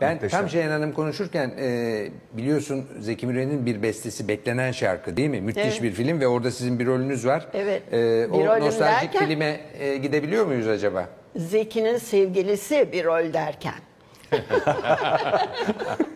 Ben muhteşem. tam Ceyhan Hanım konuşurken e, biliyorsun Zeki Müren'in bir bestesi Beklenen Şarkı değil mi? Müthiş Evet. bir film ve orada sizin bir rolünüz var. Evet. E, o Bir nostaljik derken- filme e, gidebiliyor muyuz acaba? Zeki'nin sevgilisi bir rol derken.